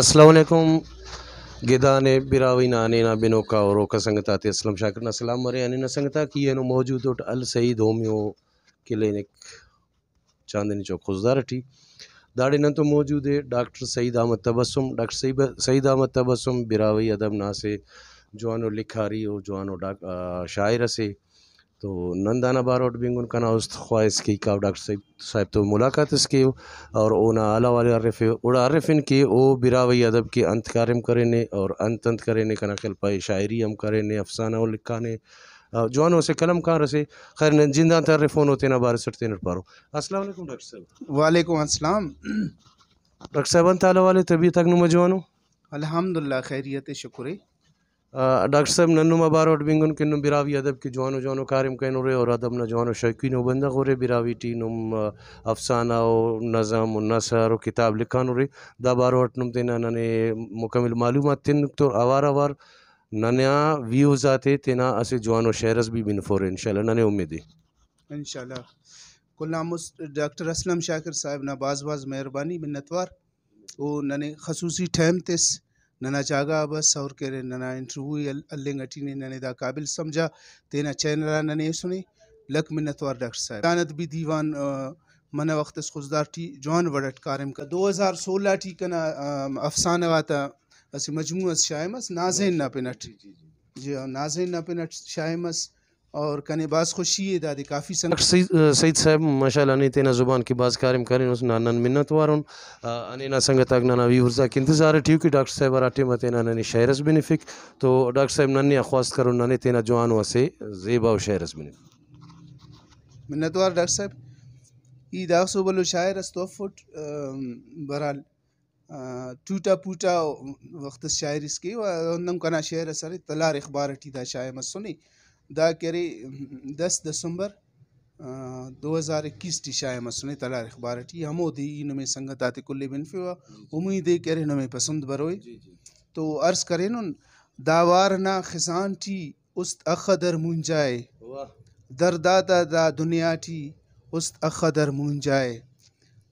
السلام علیکم۔ گدانے، براوی، نانے نا بنو کا اور کا سنگتا تے اسلام شاکر سلام مرے یعنی نا سنگتا نو موجود ال سعید homeo clinic Chandni Chowk خزدار T داڑے نن تو موجود ہے۔ ڈاکٹر سعید احمد تبسم، ڈاکٹر سعید احمد تبسم، براوی، ادب نا سے جوانو لکھاری ہو جوانو شاعر سے۔ تو نندانا باروٹ بنگن کنا است خواہش کی کا ڈاکٹر صاحب صاحب تو ملاقات اس کی اور اونا علا والے عرف اوڑا عرفن کی او براوی ادب کی انت کارم کرنے اور انت انت کرنے کنا خل پائے شاعری ہم کرنے افسانہ و لکھانے۔ جوانوں سے کلم کار رسے خیر جندان تر فون ہوتے نا بار سٹتے نٹ پارو۔ السلام علیکم ڈاکٹر صاحب۔ وعلیکم السلام۔ ڈاکٹر صاحب انت علا والے طبیعت اگنو مجوانو الحمدللہ خیریت شکر ڈاکٹر صاحب، ننو مبارو بنگن کنو براوی ادب کی جوانو جوانو کارم کینو رے اور ادب نہ جوانو شوقینو بندہ غورے براوی ٹی نم افسانہ و نظم و نثر و کتاب لکھانو رے دا بارو اٹ نم تینا ننے مکمل معلومات تین تو اوار اوار ننیا ویوز آتے تینا اسے جوانو شہرس بھی بن فور انشاءاللہ ننے امید ہے انشاءاللہ۔ کل ناموس ڈاکٹر اسلم شاکر صاحب نا باز باز مہربانی منتوار او ننے خصوصی ٹھیم تس ننا چاگا بس اور کرے ننا انٹرویو اللنگ اٹینے ننے دا قابل سمجھا تینا چینرا ننے سنے لک منتوار ڈاکٹر صاحب دانت بھی دیوان من وقت اس خزدار ٹی جوان وڑٹ کارم کا دو ہزار سولہ ٹی کنا افسانہ واتا اسی مجموعہ شائمس نازین نا پنٹ جی نازین نا پنٹ شائمس اور کنه باز خوشی د کافی سن سید صاحب ماشاءالله نه تینا زبان کې باز کار امکان اوس نانن منت وارون۔ انی نا څنګه تاګ نانا وی ورزا کې انتظار ټیو کې ډاکټر صاحب راټه مته نانا نه شیرس بنفیک تو ډاکټر صاحب نن نه خواست کرو نن تینا جوان وسه زیبا او شیرس بنفیک منتوار ډاکټر صاحب ای دا سو بلو شاعر استو فوت برال ټوټه پوټه وخت شاعر اس کې او نن کنا شعر سره تلار اخبار ټی دا شاعر مسونی دا کرے دس دسمبر دو ہزار اکیس ٹی شائع مسنے تلار اخبار ٹی ہمو دی نمے سنگت آتے کلی بنفی ہوا امید کرے نمے پسند بروئے تو عرض کرے نن داوارنا خزان ٹی است اخدر مونجائے درداتا دا دنیا ٹی است اخدر مونجائے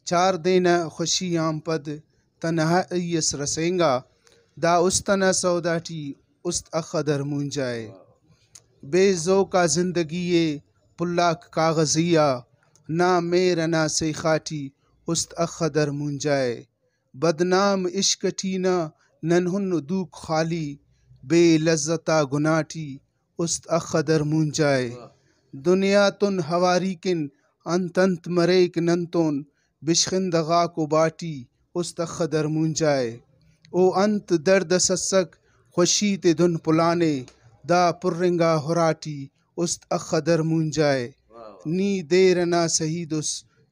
چار دینا خوشی آم پد تنہائی اس رسینگا۔ دا استنا سودا ٹی است اخدر مونجائے بے ذوقہ زندگی پلاک کاغذیہ، نہ میرا نہ سیخاٹی، است اخدر منجائے بدنام عشق ٹینا ننہن دوک خالی۔ بے لذتا گناٹی، است اخدر منجائے دنیا تن ہواری کن، انت انت مریک ننتون بشخند غاک و باٹی، است اخدر منجائے او انت درد سسک، خوشی تے دن پلانے۔ da purringa horati ust akhader munjaye ni der na sahidus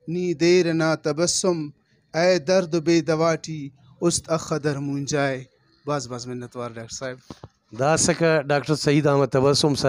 ni der na tabassum اے درد بے دواٹی است اخدر مونجائے۔ باز باز منتوار ڈاکٹر صاحب۔ دا سکه ډاکټر سعید احمد تبسم صاحب۔